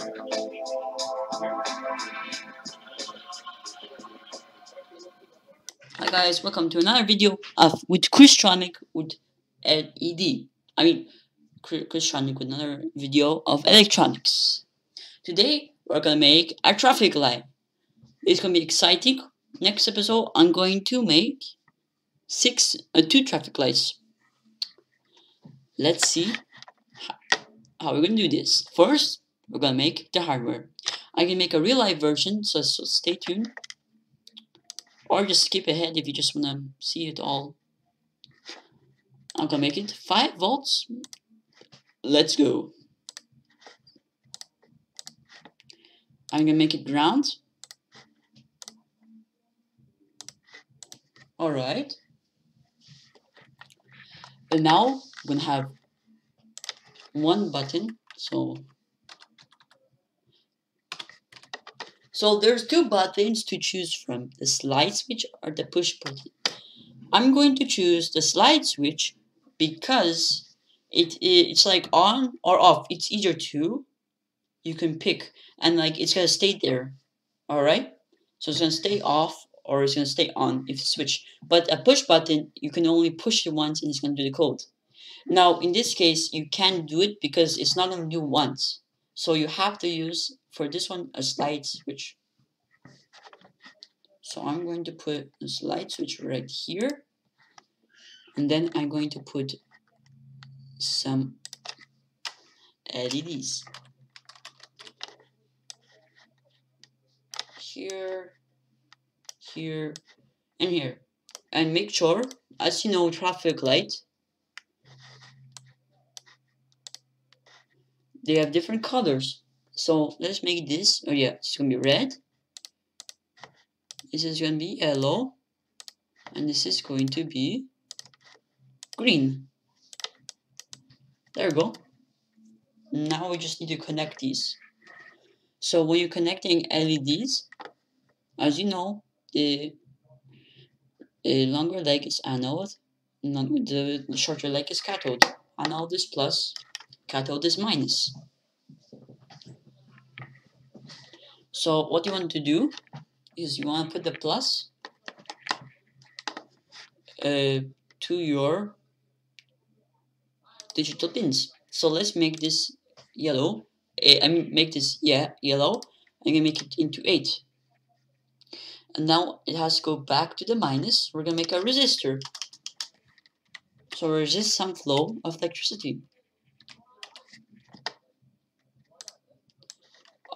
Hi guys, welcome to another video of with Chris Tronic with LED. I mean, Chris Tronic with another video of electronics. Today we're gonna make a traffic light. It's gonna be exciting. Next episode, I'm going to make six, uh, two traffic lights. Let's see how we're gonna do this. First, we're gonna make the hardware. I can make a real life version, so, so stay tuned. Or just skip ahead if you just wanna see it all. I'm gonna make it 5 volts. Let's go. I'm gonna make it ground. Alright. And now we're gonna have one button. So So there's two buttons to choose from, the slide switch or the push button. I'm going to choose the slide switch because it, it's like on or off. It's either two. You can pick and like it's gonna stay there. Alright? So it's gonna stay off or it's gonna stay on if you switch. But a push button, you can only push it once and it's gonna do the code. Now in this case you can't do it because it's not gonna do once. So you have to use for this one a slide switch. So I'm going to put a slide switch right here. And then I'm going to put some LEDs. Here, here, and here. And make sure, as you know, traffic light, they have different colors. So let's make this, oh yeah, it's gonna be red. This is gonna be yellow. And this is going to be green. There we go. Now we just need to connect these. So when you're connecting LEDs, as you know, the, the longer leg is anode, the shorter leg is cathode. Anode is plus, cathode is minus. So what you want to do is you want to put the plus uh, to your digital pins. So let's make this yellow. Uh, I mean, make this yeah yellow. I'm gonna make it into eight. And now it has to go back to the minus. We're gonna make a resistor. So resist some flow of electricity.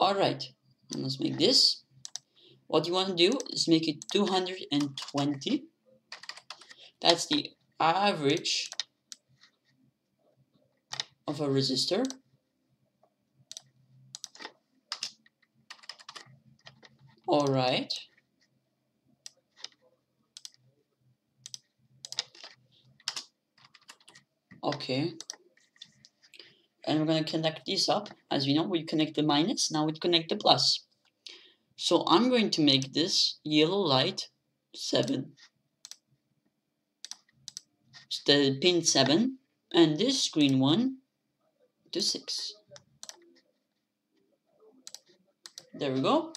Alright, let's make this. What you want to do is make it 220. That's the average of a resistor. Alright. Okay. And we're going to connect this up. As we know, we connect the minus, now we connect the plus. So I'm going to make this yellow light 7. It's the pin 7. And this green one to 6. There we go.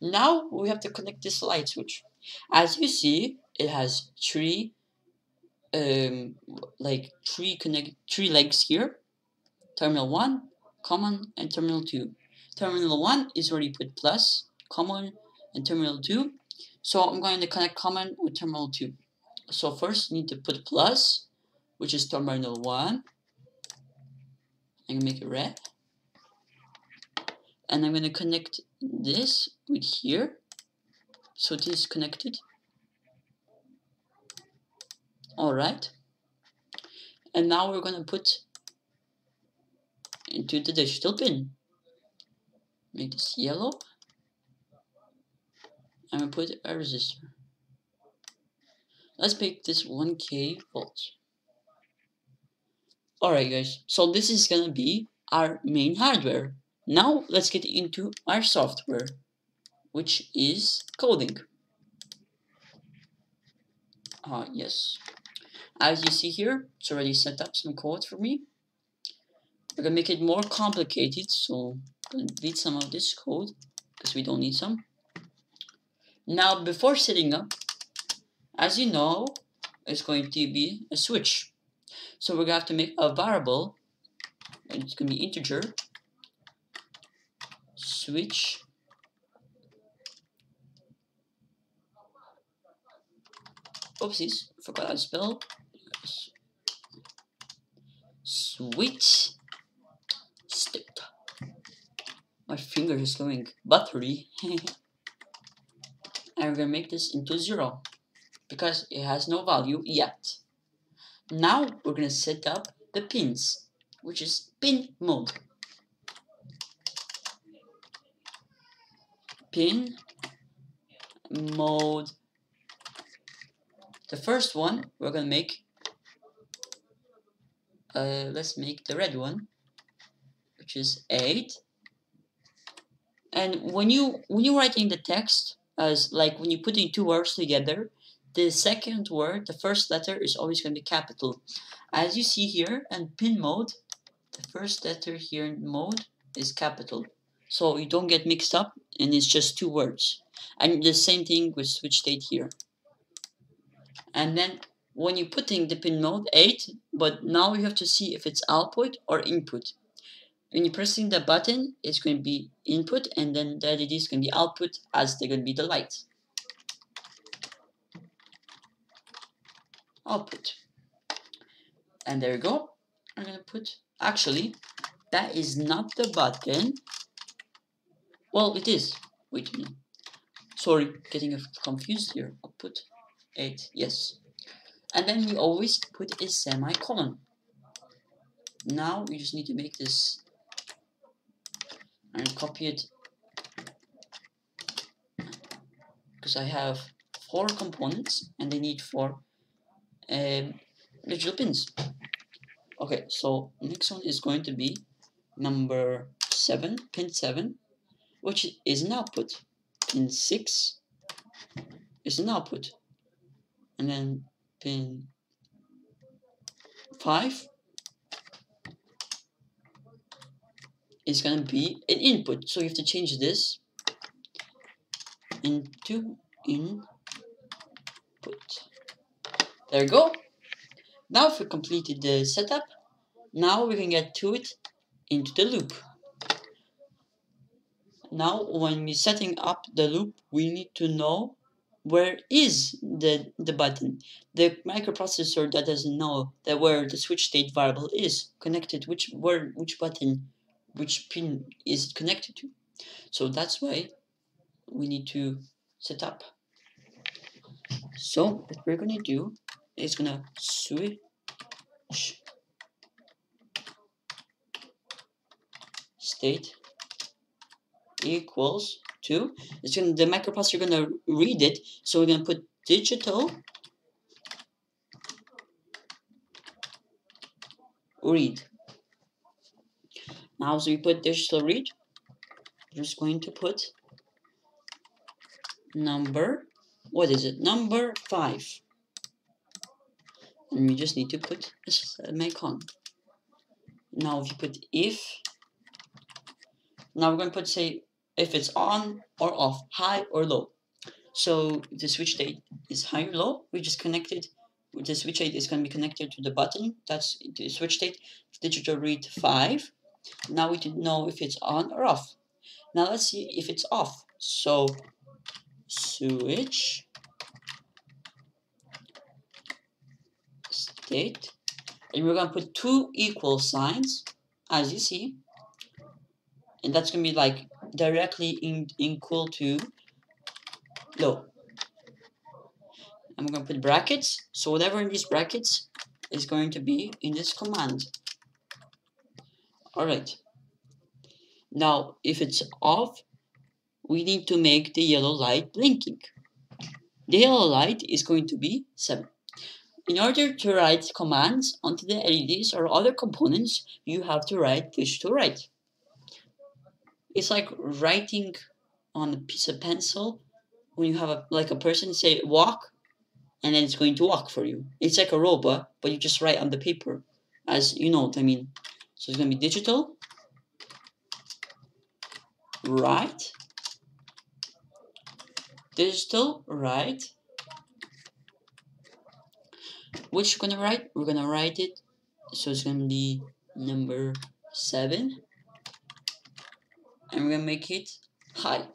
Now we have to connect this slide switch. As you see, it has three um like three connect three legs here. Terminal 1, common, and terminal 2. Terminal 1 is already put plus, common, and terminal 2. So I'm going to connect common with terminal 2. So first, need to put plus, which is terminal 1. I'm going to make it red. And I'm going to connect this with here. So this is connected. Alright. And now we're going to put into the digital pin make this yellow. I'm gonna put a resistor. Let's make this 1k volts. Alright guys, so this is gonna be our main hardware. Now let's get into our software, which is coding. Uh, yes. As you see here, it's already set up some code for me. We're gonna make it more complicated, so gonna delete some of this code because we don't need some. Now, before setting up, as you know, it's going to be a switch. So we're gonna have to make a variable, and it's gonna be integer, switch Oopsies, forgot how to spell. Switch state. My finger is going buttery. and we're gonna make this into zero because it has no value yet. Now we're gonna set up the pins, which is pin mode. Pin mode. The first one we're gonna make. Uh, let's make the red one, which is eight. And when you when you're writing the text, as like when you're putting two words together, the second word, the first letter is always going to be capital. As you see here in pin mode, the first letter here in mode is capital. So you don't get mixed up and it's just two words. And the same thing with switch state here. And then when you're putting the pin mode 8, but now you have to see if it's output or input. When you're pressing the button, it's going to be input and then the LED is going to be output as they're going to be the lights. output. And there you go. I'm gonna put, actually, that is not the button. Well, it is. Wait a minute. Sorry, getting confused here. I'll put 8, yes. And then we always put a semicolon. Now we just need to make this and copy it because I have four components and they need four um, digital pins. Okay, so next one is going to be number 7, pin 7, which is an output. Pin 6 is an output. And then pin 5 is going to be an input. So you have to change this into input. There we go. Now if we completed the setup, now we can get to it into the loop. Now when we're setting up the loop, we need to know where is the, the button. The microprocessor that doesn't know that where the switch state variable is connected, which where which button, which pin is connected to. So that's why we need to set up. So what we're gonna do is gonna switch state equals to it's gonna the microprocessor gonna read it so we're gonna put digital read now so we put digital read we're just going to put number what is it number five and we just need to put a semicolon. Now if you put if, now we're going to put say if it's on or off, high or low. So the switch state is high or low, we just connected the switch state is going to be connected to the button. That's the switch state. Digital read 5. Now we to know if it's on or off. Now let's see if it's off. So switch. State. And we're going to put two equal signs as you see. And that's going to be like directly in, equal to low. And we're going to put brackets. So whatever in these brackets is going to be in this command alright now if it's off we need to make the yellow light blinking the yellow light is going to be 7 in order to write commands onto the LEDs or other components, you have to write digital write. It's like writing on a piece of pencil when you have a, like a person say walk and then it's going to walk for you. It's like a robot, but you just write on the paper as you know what I mean. So it's going to be digital. Right. Digital write. Which we're gonna write? We're gonna write it. So it's gonna be number seven. And we're gonna make it high.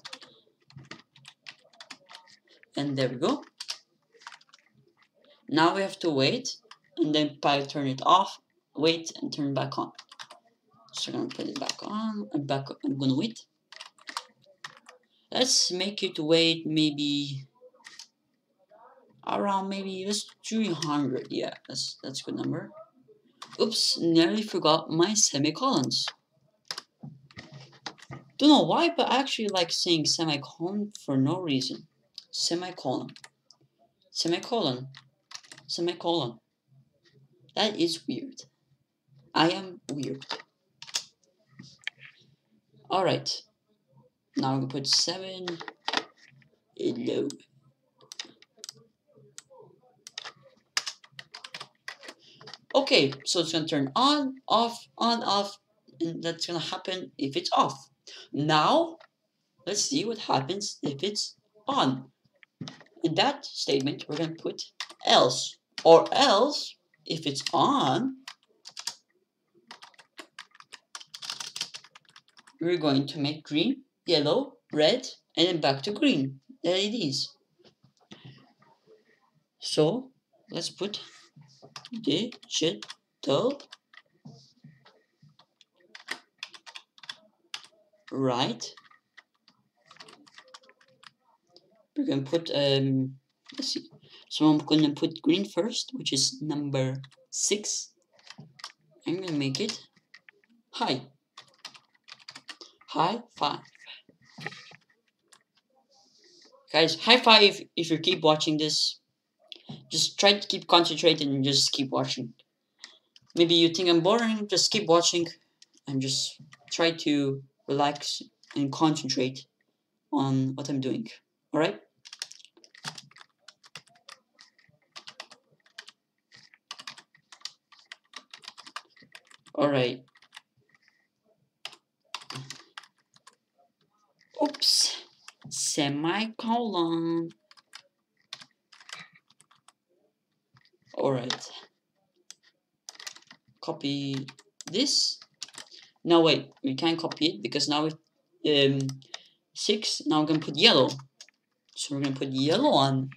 And there we go. Now we have to wait and then probably turn it off wait and turn back on I'm gonna put it back on and back I'm gonna wait. Let's make it wait maybe around maybe let's 300 yeah that's that's good number. Oops nearly forgot my semicolons. Don't know why but I actually like saying semicolon for no reason. Semicolon. Semicolon. Semicolon. That is weird. I am weird alright now I'm gonna put 7 hello Okay, so it's gonna turn on, off, on, off, and that's gonna happen if it's off. Now, let's see what happens if it's on. In that statement, we're gonna put else, or else, if it's on, we're going to make green, yellow, red, and then back to green. There it is. So, let's put digital write. We're gonna put um let's see. So I'm gonna put green first which is number six. I'm gonna make it high high five guys high five if you keep watching this just try to keep concentrated and just keep watching. Maybe you think I'm boring, just keep watching and just try to relax and concentrate on what I'm doing. Alright? Alright. Oops. Semicolon. Alright. Copy this. No, wait, we can't copy it because now we um, 6, now I'm to put yellow. So we're to put yellow on.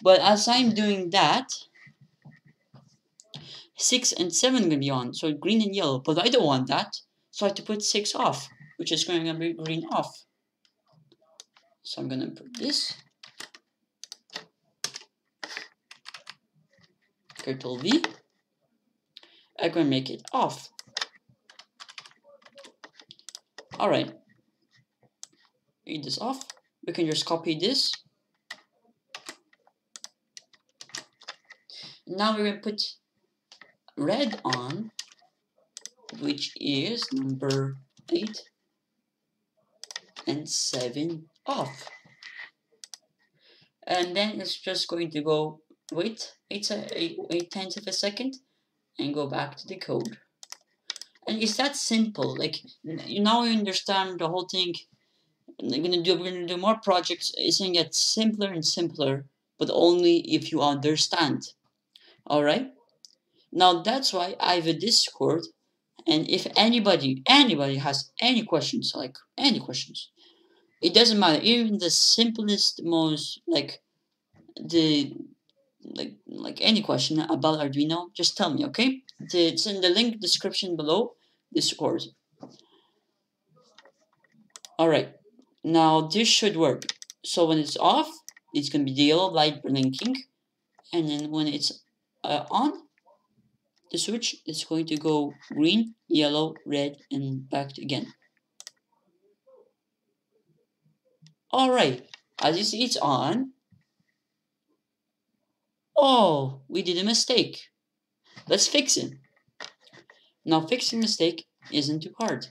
But as I'm doing that, 6 and 7 are going to be on. So green and yellow. But I don't want that. So I have to put 6 off, which is going to be green off. So I'm going to put this. capital V. I'm to make it off. Alright. Read this off. We can just copy this. Now we're going to put red on, which is number 8 and 7 off. And then it's just going to go wait it's a eight tenths of a second and go back to the code. And it's that simple. Like now you understand the whole thing. We're gonna do we're gonna do more projects. It's gonna get simpler and simpler, but only if you understand. Alright? Now that's why I have a Discord and if anybody anybody has any questions, like any questions, it doesn't matter. Even the simplest, most like the like like any question about Arduino, just tell me, okay? It's in the link description below Discord. Alright, now this should work. So when it's off, it's to be the yellow light blinking. And then when it's uh, on, the switch is going to go green, yellow, red, and back again. Alright, as you see, it's on. Oh, we did a mistake. Let's fix it. Now fixing mistake isn't too hard.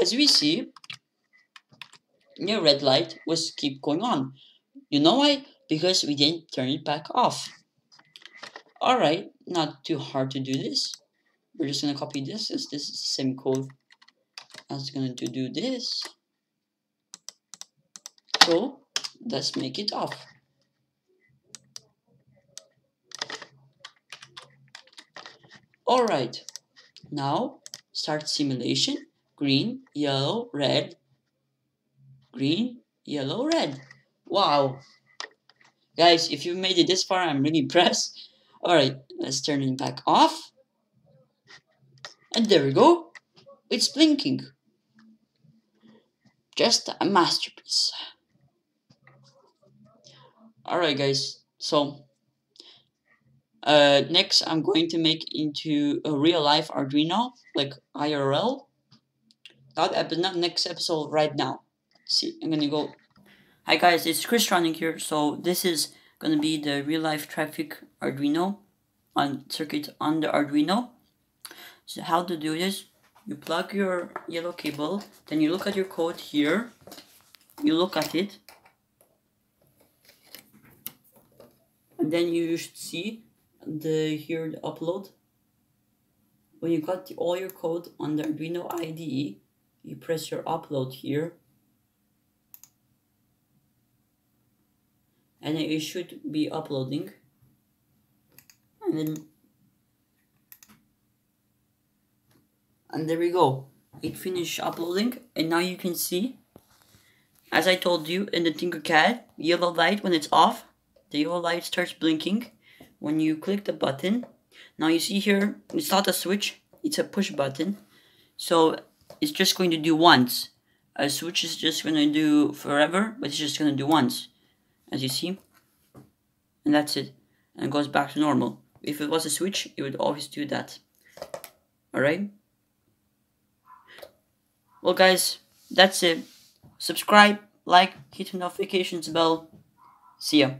As we see, the red light was keep going on. You know why? Because we didn't turn it back off. Alright, not too hard to do this. We're just gonna copy this as this is the same code. I was gonna do, do this. So let's make it off. Alright, now start simulation. Green, yellow, red. Green, yellow, red. Wow. Guys, if you made it this far, I'm really impressed. Alright, let's turn it back off. And there we go. It's blinking. Just a masterpiece. Alright guys, so uh, next I'm going to make into a real life Arduino, like IRL. Not, ep not next episode, right now. See, I'm gonna go. Hi guys, it's Chris running here. So this is gonna be the real life traffic Arduino on circuit on the Arduino. So how to do this? You plug your yellow cable, then you look at your code here. You look at it, and then you should see the here the upload. When you got the, all your code on the Arduino IDE you press your upload here. And it should be uploading. And then and there we go. It finished uploading and now you can see as I told you in the Tinkercad yellow light when it's off the yellow light starts blinking when you click the button. Now you see here it's not a switch it's a push button. So it's just going to do once. A switch is just going to do forever but it's just going to do once as you see. And that's it and it goes back to normal. If it was a switch it would always do that. Alright? Well guys that's it. Subscribe like hit the notifications bell. See ya